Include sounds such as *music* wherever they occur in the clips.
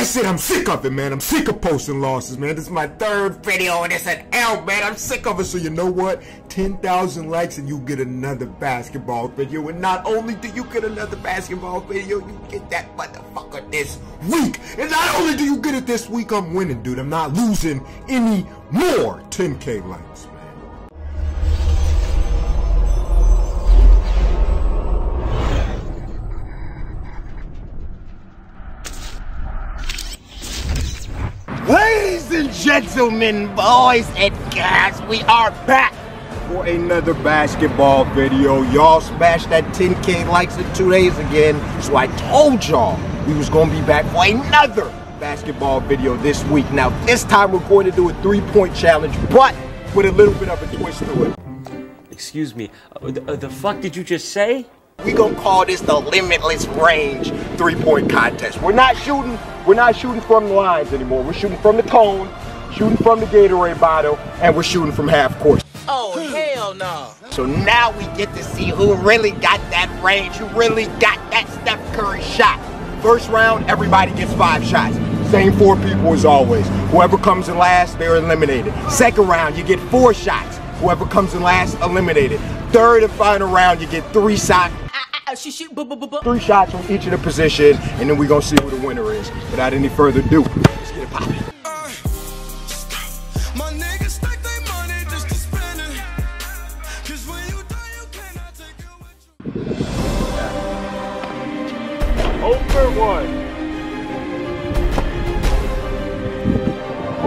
that's it. I'm sick of it, man. I'm sick of posting losses, man. This is my third video and it's an L, man. I'm sick of it. So you know what? 10,000 likes and you get another basketball video. And not only do you get another basketball video, you get that motherfucker this week. And not only do you get it this week, I'm winning, dude. I'm not losing any more 10K likes, gentlemen, boys and girls, we are back for another basketball video. Y'all smashed that 10k likes in two days again, so I told y'all we was gonna be back for another basketball video this week. Now this time we're going to do a three-point challenge, but with a little bit of a twist to it. Excuse me, uh, the, uh, the fuck did you just say? We gonna call this the limitless range three-point contest. We're not shooting, we're not shooting from the lines anymore. We're shooting from the cone, shooting from the Gatorade bottle, and we're shooting from half court. Oh, hell no. So now we get to see who really got that range, who really got that Steph Curry shot. First round, everybody gets five shots. Same four people as always. Whoever comes in last, they're eliminated. Second round, you get four shots. Whoever comes in last, eliminated. Third and final round, you get three shots. Ah, bu- Three shots from each of the position, and then we're gonna see who the winner is. Without any further ado, let's get it popping. One.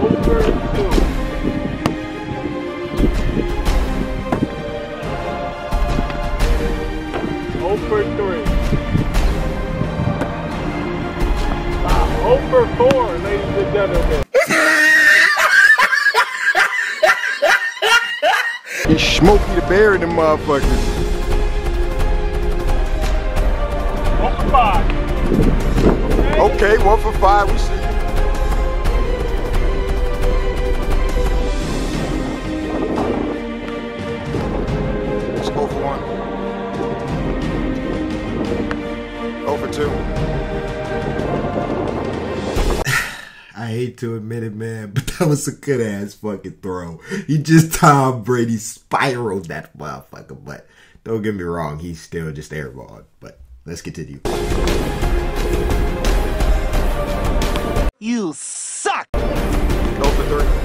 Over two. Over three. Ah, Over four, ladies and gentlemen. Get Smokey the Bear in them motherfuckers. Hate to admit it, man, but that was a good ass fucking throw. He just Tom Brady spiraled that motherfucker, but don't get me wrong, he's still just airballed. But let's continue. You suck. Go for three.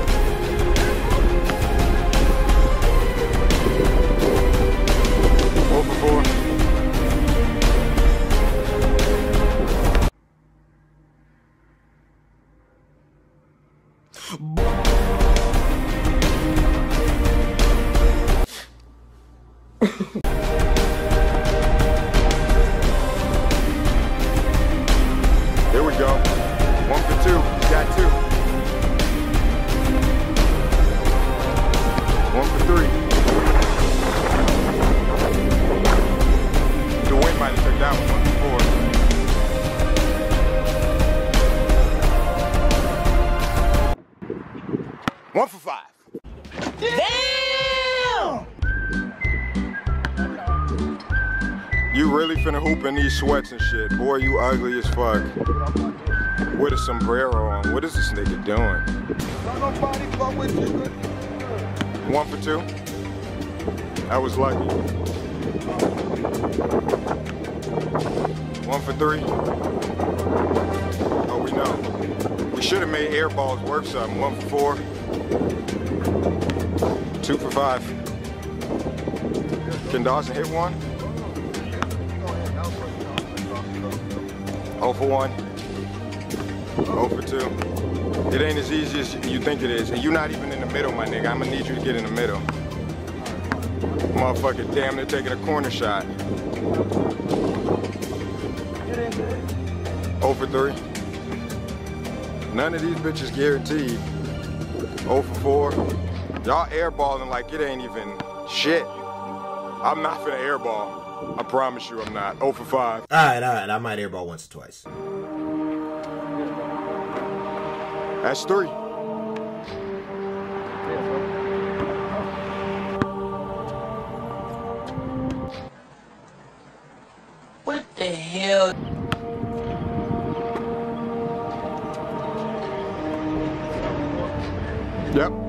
You hoop in these sweats and shit. Boy, you ugly as fuck. With a sombrero on. What is this nigga doing? One for two. That was lucky. One for three. Oh, we know. We should have made air balls worth something. One for four. Two for five. Can Dawson hit one? Oh for one. Oh for two. It ain't as easy as you think it is. And you're not even in the middle, my nigga. I'm gonna need you to get in the middle. Motherfucker damn near taking a corner shot. Oh for three. None of these bitches guaranteed. Oh for four. Y'all airballing like it ain't even shit. I'm not finna airball. I promise you I'm not. 0 for 5. Alright, alright. I might airball once or twice. That's three. What the hell? Yep.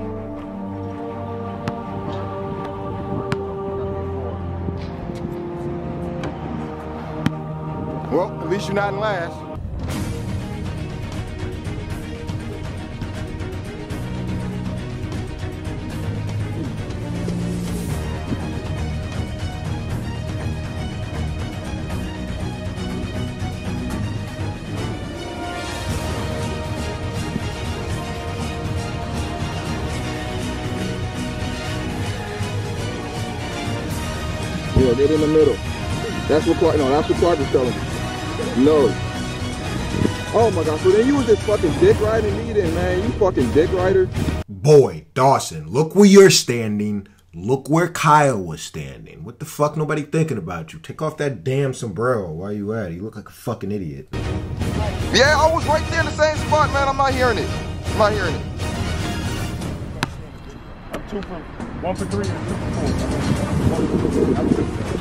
Well, at least you're not in last. Yeah, get in the middle. That's what Clark. No, that's what Clark was telling me. No. Oh my God! So then you was just fucking dick riding me, then man. You fucking dick rider. Boy, Dawson, look where you're standing. Look where Kyle was standing. What the fuck nobody thinking about you? Take off that damn sombrero while you at. You look like a fucking idiot. Yeah, I was right there in the same spot, man. I'm not hearing it. I'm not hearing it. I'm two for one for three and two for four.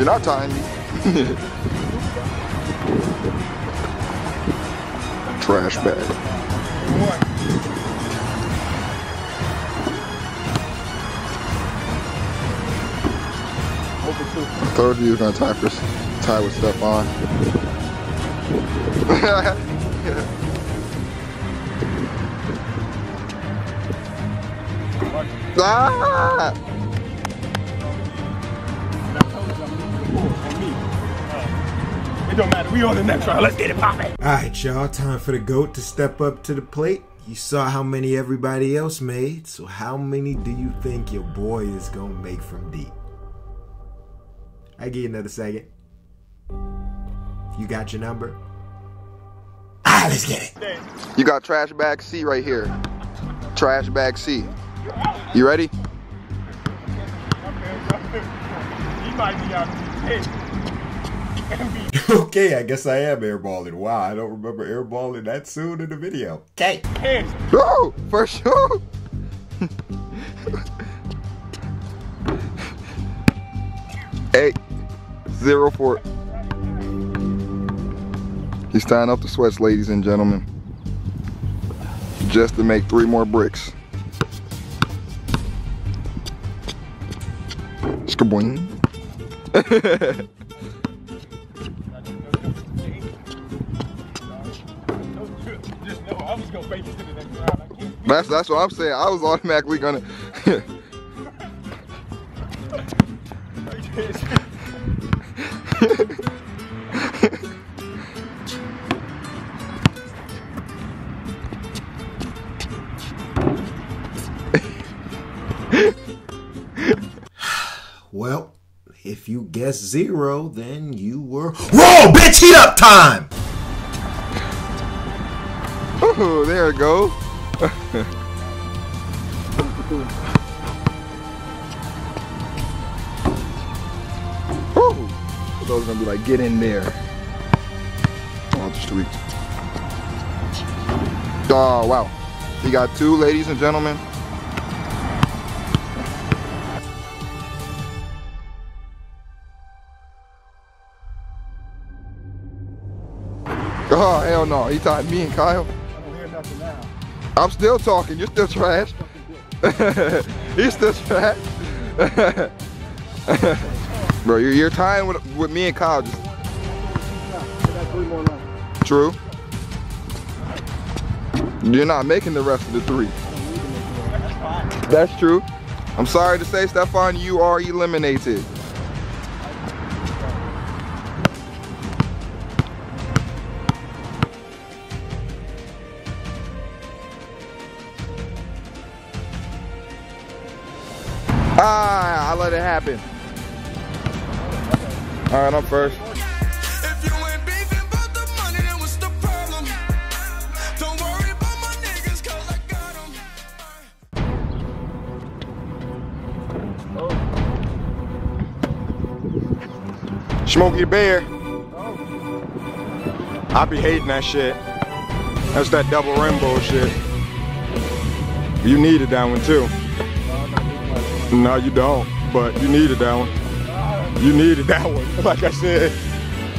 You're not tying me. *laughs* Trash bag. Two. Told you you gonna tie for tie with stuff on. *laughs* ah! Don't matter. We on the next round. Let's get it poppin'. Alright, y'all, time for the GOAT to step up to the plate. You saw how many everybody else made, so how many do you think your boy is gonna make from deep? I give you another second. You got your number? Ah, let's get it. You got trash bag C right here. Trash bag C. You ready? He might be out. Hey. *laughs* okay, I guess I am airballing. Wow, I don't remember airballing that soon in the video. Okay. Go *laughs* for sure. *laughs* Eight zero four. He's tying up the sweats, ladies and gentlemen, just to make three more bricks. Skaboing. Just know I was gonna make it to the next round. I can't. That's that's what I'm saying. I was automatically gonna. *laughs* Well, if you guess zero, then you were. Roll, bitch! Heat up time! There it go. *laughs* Woo! Those are gonna be like, get in there. Oh, just tweaked. Oh, wow. He got two, ladies and gentlemen. Oh, hell no. He tied me and Kyle. I'm still talking. You're still trash. *laughs* He's still trash. *laughs* Bro, you're, you're tying with, with me and Kyle. Just true. You're not making the rest of the three. That's true. I'm sorry to say, Stefan, you are eliminated. Ah, I let it happen. All right, I'm first. If you ain't beefing about the money, then what's the problem? Don't worry about my niggas, cause I got 'em. Smokey Bear. I be hating that shit. That's that double rainbow shit. You needed that one too. No, you don't. But you needed that one. You needed that one. *laughs* Like I said,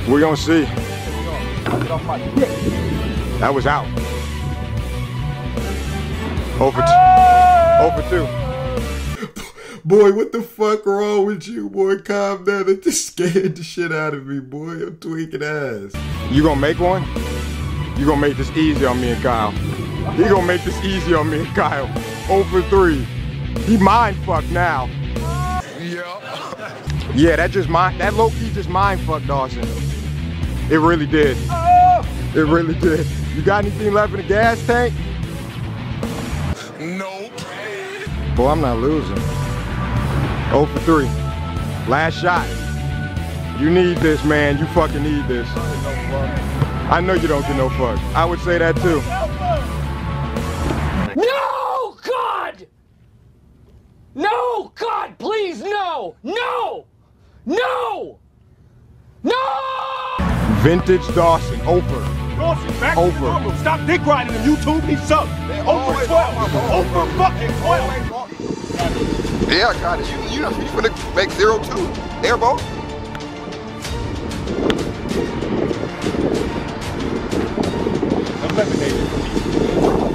we're see. Off my dick. That was out. Over two. Over two. Boy, what the fuck wrong with you, boy? Calm down. It just scared the shit out of me, boy. I'm tweaking ass. You gonna make one? You gonna make this easy on me and Kyle. He gonna make this easy on me and Kyle. Over three. He mind fucked now. Yeah. Yeah, that just mind that low key just mind fucked Dawson. It really did. It really did. You got anything left in the gas tank? Nope. Boy, I'm not losing. 0 for 3. Last shot. You need this, man. You fucking need this. I know you don't get no fuck. I would say that too. No, God, please, no! No! No! No! Vintage Dawson, over. Dawson, back Over. to normal. Stop dick riding on YouTube. He sucks. Over 12. Over fucking 12. Yeah, I got it. You, you know, you finna make zero two. Airball.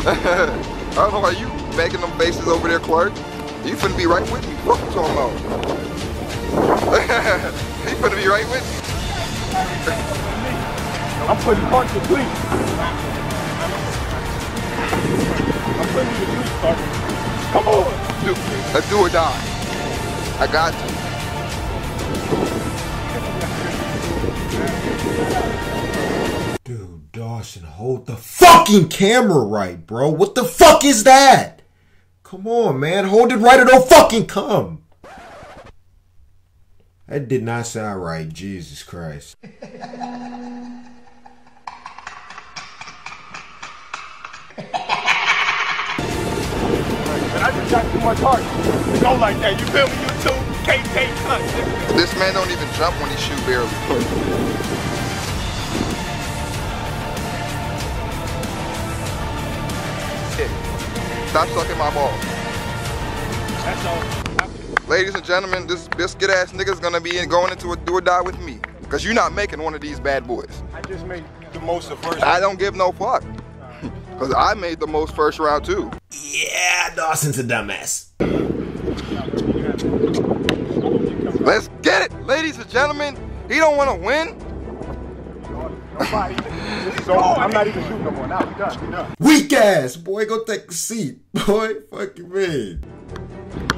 *laughs* I don't know why you making them faces over there, Clark. You finna be right with me. What you talking about? he finna be right with me. *laughs* *laughs* I'm putting Clark to sleep. I'm putting you to sleep, Clark. Come on. Do, let's do or die. I got you. Dude, Dawson, hold the fucking camera right, bro. What the fuck is that? Come on, man. Hold it right or don't fucking come. That did not sound right. Jesus Christ. And I just got too much heart to go like that. You feel me? YouTube, KK cut. nigga. This man don't even jump when he shoot barely. Stop sucking my ball. That's all. Ladies and gentlemen, this biscuit ass nigga's gonna be going into a do or die with me. Cause you're not making one of these bad boys. I just made the most of first. I don't give no fuck. *laughs* Cause I made the most first round too. Yeah, Dawson's a dumbass. Let's get it, ladies and gentlemen. He don't wanna win. Nobody. This is over. I'm not even shooting no more. Now we done. We done. Weak ass, boy. Go take a seat, *laughs* boy. Fuck you, man.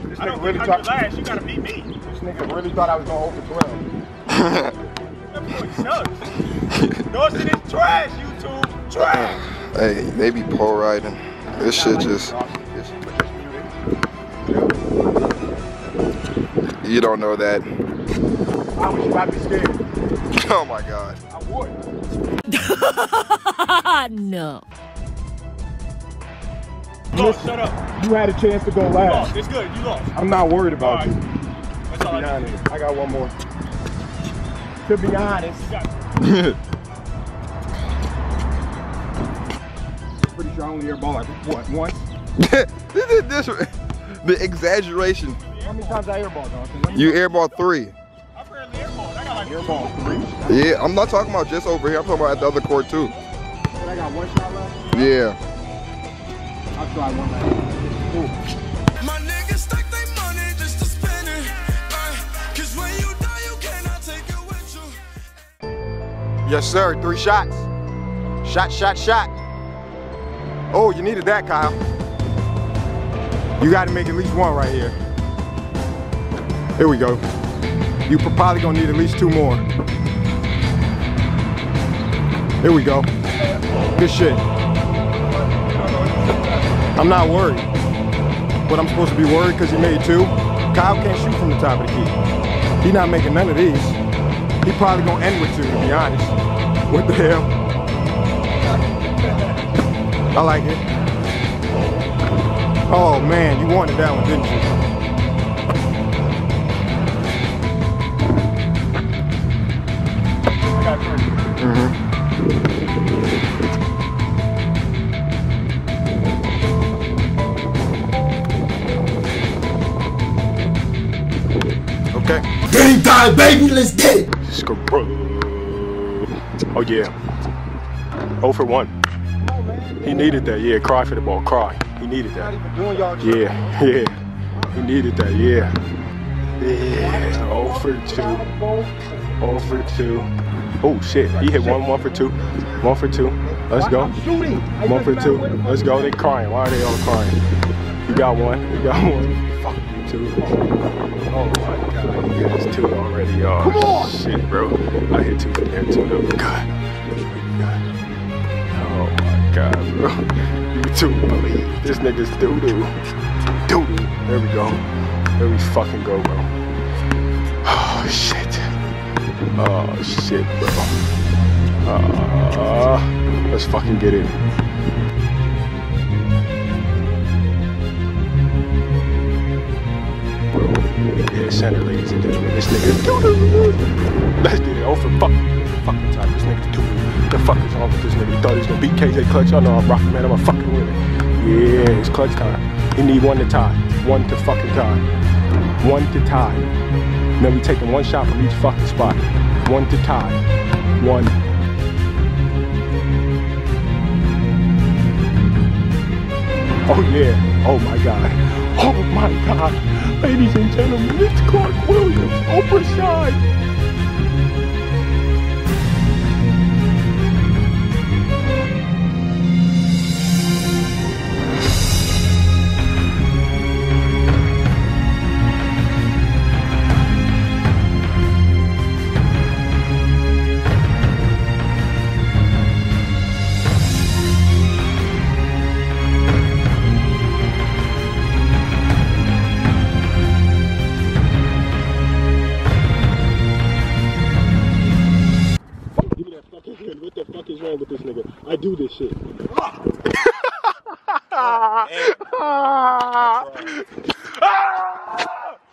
This I don't nigga really think I thought. can last. You gotta beat me. This nigga really thought I was going over 12. That boy sucks. Dawson is trash, YouTube. Trash. Hey, they be pole riding. This shit just, you don't know that. I wish I'd be scared. *laughs* Oh my god. I would. *laughs* no. Lost, shut up. You had a chance to go You last. lost. It's good. You lost. I'm not worried about All you. That's all To be I need. honest, I got one more. To be honest, *laughs* pretty sure I only airball like what once. *laughs* this is this, the exaggeration. How many times I airball, Dawson? You airball three. I barely airballed. I got like airball three. Yeah, I'm not talking about just over here. I'm talking about at the other court too. I got one shot left. Yeah. I'll try one last. Ooh. My niggas stack they money just to spend it. Cause when you die, you cannot take it with you. Yes, sir. Three shots. Shot, shot, shot. Oh, you needed that, Kyle. You got to make at least one right here. Here we go. You pro- probably gonna need at least two more. Here we go. Good shit. I'm not worried. But I'm supposed to be worried because he made two. Kyle can't shoot from the top of the key. He not making none of these. He probably gonna end with two, to be honest. What the hell? I like it. Oh man, you wanted that one, didn't you? I baby. Let's get it. Oh yeah. 0 for 1. He needed that, yeah. Cry for the ball, cry. He needed that. Yeah, *laughs* yeah. He needed that, yeah. Yeah, 0 for 2. 0 for 2. Oh shit, he hit one, one for two. One for two. Let's go. One for two. Let's go. They crying. Why are they all crying? You got one. You got one. Fuck you two. Oh my god, guys two already. Oh Come on. shit, bro. I hit two from there too. Though. God. Oh my god, bro. You two believe this nigga's doo doo. Doo doo. There we go. There we fucking go, bro. Oh shit. Oh shit, bro. Uh, let's fucking get it. Yeah, center, ladies and gentlemen. This doo-doo. Let's get it. For fuck. Fucking time. This nigga's doo-doo. The fuck is wrong with this nigga? He thought he was gonna beat KJ Clutch. Oh no, I'm rocking, man. I'm a fucking winner. Yeah, it's clutch time. He need one to tie. One to fucking tie. One to tie. Then we taking one shot from each fucking spot. One to tie. One. Oh yeah. Oh my god. Oh my god. Ladies and gentlemen, it's Clark Williams. Oprah side. Ah!